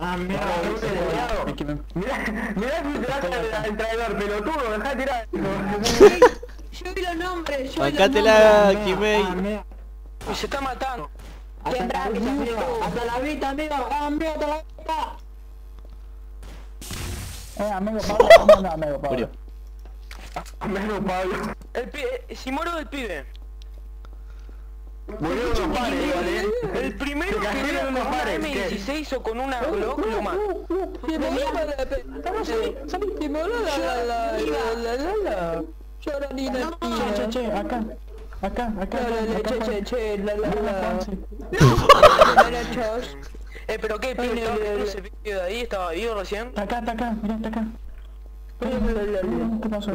Ah, mira, Es que me- Mirá, mirá si te traidor, pelotudo, dejá de tirar. Yo vi los nombres, yo vi los Bancátela, nombres. Kimei. Ah, mira. Y se está matando. Hasta la vista, amigo. Hasta la vista, amigo. Ah, amigo, hasta la vista. Eh, amigo Pablo, ¿cómo amigo Pablo? Pablo. El pi eh, si muero del pibe. El primero que. M16 o con una Glock lo la... ¿Sabes Che, che, che, acá. Acá, acá. Eh, pero qué, pino, ese pibe de ahí estaba vivo recién. Acá, está acá, mirá, está acá. ¿Qué pasó?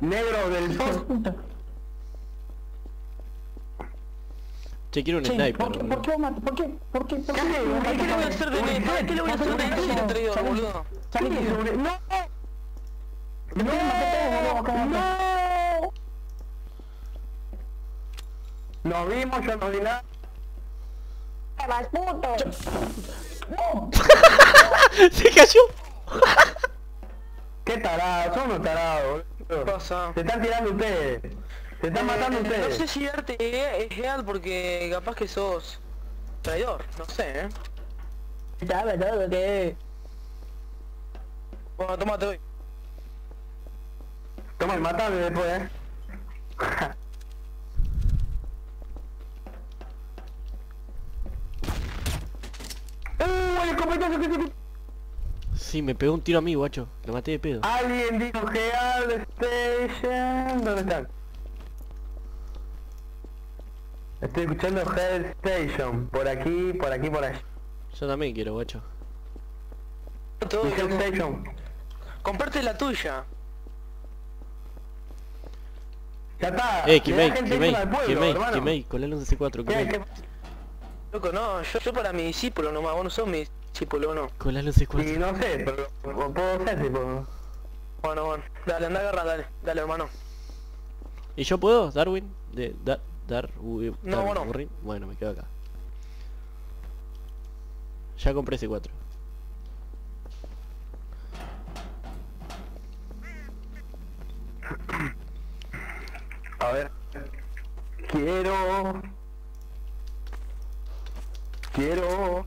Negro del Che, quiero un sniper. ¿por qué, por qué vos matas? ¿Por qué? ¿Por qué? ¿Por qué? ¿Para qué le voy a hacer de ¿Para qué le voy a hacer de ese traidor, boludo? ¡No! ¡No! ¡No! Nos vimos, yo no vi nada. ¡No! Se cayó. Qué tarado, son unos tarados, ¿Qué boludo. pasa? Se están tirando ustedes. Se están matando Eh, No ustedes. sé si darte es real porque capaz que sos traidor, no sé, eh. ¿Sabes todo que? Bueno, tomate hoy. Toma, matame después, eh. ¡Uh! El escopetazo que se... Sí, me pegó un tiro a mí, guacho. Lo maté de pedo. Alguien dijo Geal Station. ¿Dónde están? Estoy escuchando Hell Station. Por aquí, por aquí, por allá. Yo también quiero, guacho. Todo, Hell. Station. Comparte la tuya. Ya está. Eh, Kimei, gente Kimei, ícono al pueblo, Kimei. Kimei, un C4, ¿Qué, Kimei. Loco, no, yo, yo para mi discípulo nomás, vos no sos mi discípulo, no. Colale un Y C4. no sé, pero puedo ser tipo. Bueno, bueno, dale, anda a agarrar, dale, dale hermano. ¿Y yo puedo, Darwin? De, da, dar, uy, No, Darwin, bueno. Bueno, me quedo acá. Ya compré C4. A ver. Quiero. Quiero.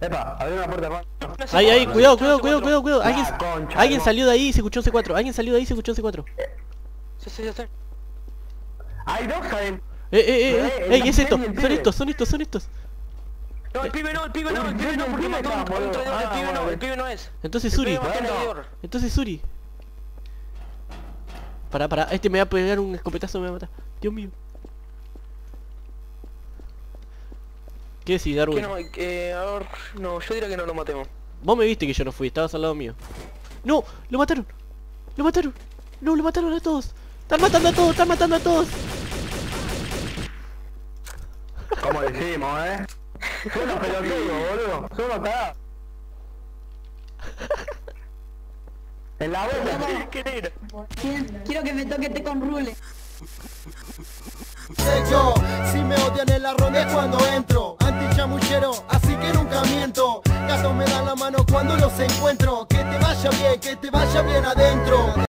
Epa, abre una puerta más. Ahí, ahí, cuidado, cuidado, cuidado, cuidado, cuidado. Alguien, concha, alguien salió de ahí y se escuchó un C4. Alguien salió de ahí y se escuchó un C4. Sí, sí, sé. Hay dos, Jaén. Eh, eh, eh, Eh, eh, es esto, son estos, son estos, son estos. No, el pibe no, el pibe no, el pibe no, El porque pibe mató a un- traidor, el Ah, pibe no, bueno. el pibe no es. Entonces El Suri. Entonces Suri. Pará, pará, este me va a pegar un escopetazo, me va a matar. Dios mío. ¿Qué decís, Que Darwin? no, eh, a ver, no, yo diría que no lo matemos. Vos me viste que yo no fui, estabas al lado mío. ¡No! ¡Lo mataron! ¡Lo mataron! ¡No! ¡Lo mataron a todos! ¡Están matando a todos! ¡Están matando a todos! Como decimos, eh. Son unos pelotudos, boludo. Son cagados. En la boca. ¿Qué era? Quiero que me toque té con rule. sé yo Si me odian en la ronda es cuando entro Antichamuchero, así que nunca miento Gatos me dan la mano cuando los encuentro Que te vaya bien, que te vaya bien adentro